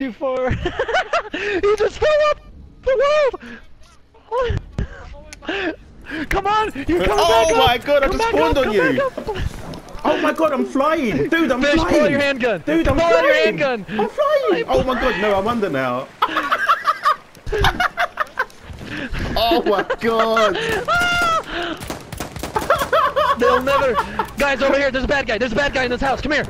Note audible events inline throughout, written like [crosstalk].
too far. [laughs] he just fell up the world. Come on, you're coming Oh back my up. God, I Come just spawned up, on you. Oh my god, I'm flying! [laughs] Dude, I'm Fish, flying! pull out your handgun. Dude, I'm pull flying! your handgun. I'm flying! Oh my god, no, I'm under now. [laughs] oh my god! They'll never. Guys, over here. There's a bad guy. There's a bad guy in this house. Come here.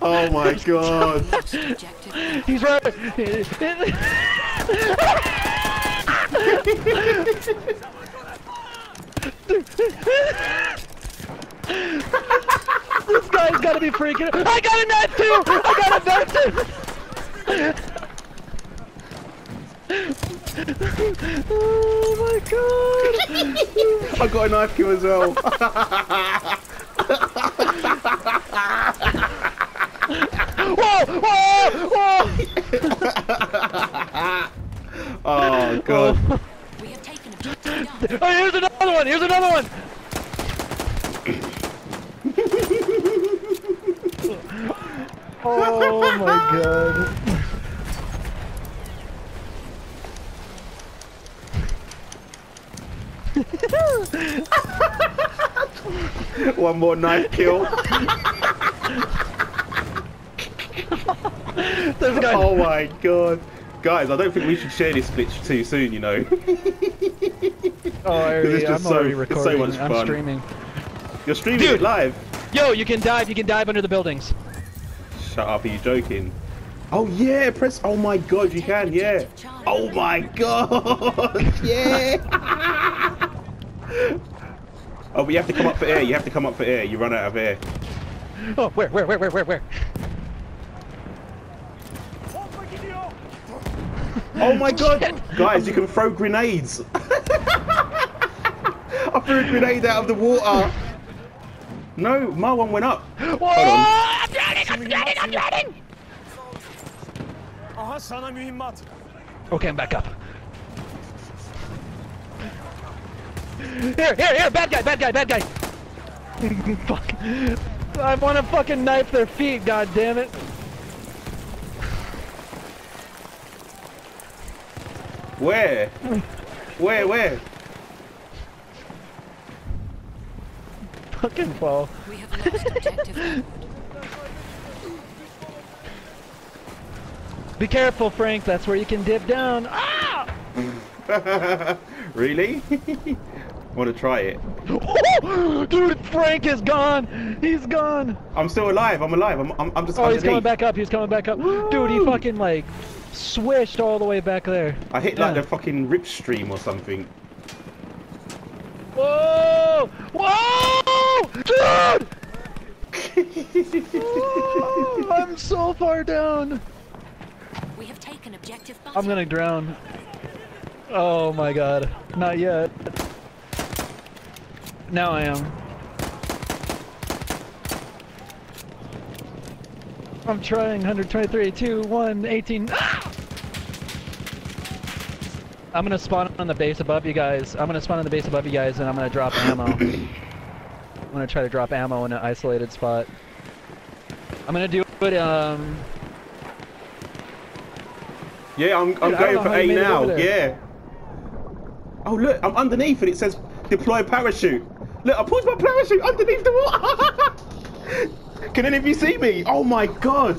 Oh my god! He's right. this guy's gotta be freaking. I got a knife too. I got a knife too. oh my god. I got a knife kill as well. [laughs] Whoa! Whoa! Whoa! [laughs] Oh god. We have taken objective Duff. Oh, here's another one. Here's another one. [laughs] oh my god. One more knife kill. [laughs] [laughs] There's a guy. Oh my god. Guys, I don't think we should share this glitch too soon, you know. Oh, I [laughs] already, it's just I'm already so- it's so recording. much I'm streaming. You're streaming Dude. it live. Yo, you can dive. You can dive under the buildings. Shut up, are you joking? Oh yeah, press. Oh my god, you can, yeah. Oh my god, [laughs] yeah. oh, but you have to come up for air. You have to come up for air. You run out of air. Oh, where, where, where, where, where, where? Oh my god, guys, you can throw grenades. [laughs] I threw a grenade out of the water. No, my one went up. Whoa! On. I'm drowning! I'm drowning! I'm drowning! Aha sana mühimmat. Okay, I'm back up. Here, here, here! Bad guy! Bad guy! Bad guy! [laughs] Fuck! I want to fucking knife their feet. God damn it! Where? Where? Where? Fucking ball. We have lost objective [laughs] Be careful, Frank. That's where you can dip down. Ah! [laughs] really? [laughs] Want to try it? Oh, dude, Frank is gone. He's gone. I'm still alive. I'm alive. I'm. I'm, I'm just. Oh, he's coming back up. He's coming back up. Dude, he fucking like swished all the way back there. I hit like Yeah. the fucking rip stream or something. Whoa! Whoa! Dude! Oh, I'm so far down. We have taken objective I'm gonna drown. Oh my god. Not yet. Now I am. I'm trying. 123, 2, 1, 18. Ah! I'm gonna spawn on the base above you guys. I'm gonna spawn on the base above you guys and I'm gonna drop ammo. I'm gonna try to drop ammo in an isolated spot. I'm gonna do it, um... Yeah, I'm. I'm Dude, I don't going for A now. Yeah. Oh look, I'm underneath and it says deploy parachute. Look, I pulled my parachute underneath the water. [laughs] Can any of you see me? Oh my god.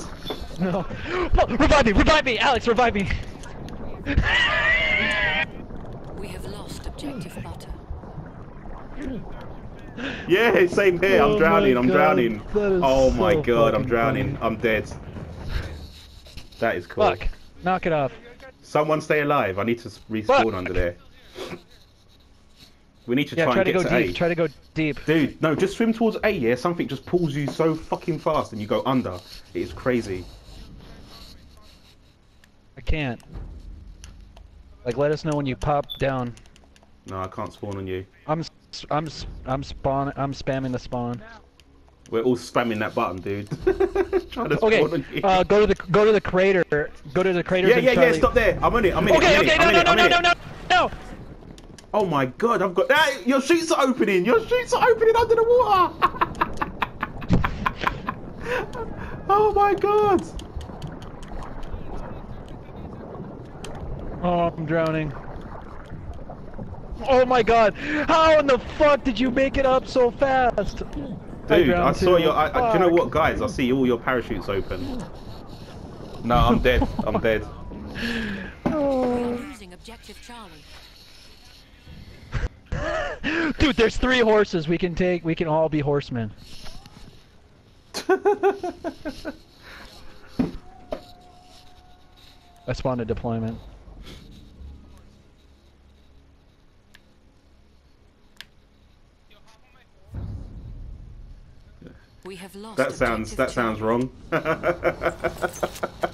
No. Oh, revive me! Revive me! Alex, revive me! We have lost objective [laughs] Butter. Yeah, same here. Oh I'm drowning. my I'm God, drowning. Oh my so god, I'm drowning. funny. I'm dead. That is cool. Fuck. Knock it off. Someone stay alive. I need to respawn Fuck. under there. We need to Yeah, try, try and to get go to deep. A. Try to go deep. Dude, no, just swim towards A, yeah? Something just pulls you so fucking fast and you go under. It is crazy. I can't. Like, let us know when you pop down. No, I can't spawn on you. I'm, I'm, I'm spawn. I'm spamming the spawn. We're all spamming that button, dude. [laughs] Trying to spawn Okay. on you. Uh, go to the go to the crater. Go to the crater. yeah, yeah, yeah, stop there. I'm on it. I'm in Okay, it. I'm in okay, it. no, no, no, no, no, no, no. Oh my god, I've got. Ah, your sheets are opening. Your sheets are opening under the water. [laughs] Oh my god! Oh, I'm drowning. Oh my god! How in the fuck did you make it up so fast? Dude, I, drowned saw too. your. I, I, do you know what, guys? I see all your parachutes open. No, I'm dead. I'm dead. [laughs] Oh. Losing objective Charlie. [laughs] Dude, there's three horses we can take. We can all be horsemen. I spawned a deployment. We have lost That sounds. That sounds wrong. [laughs]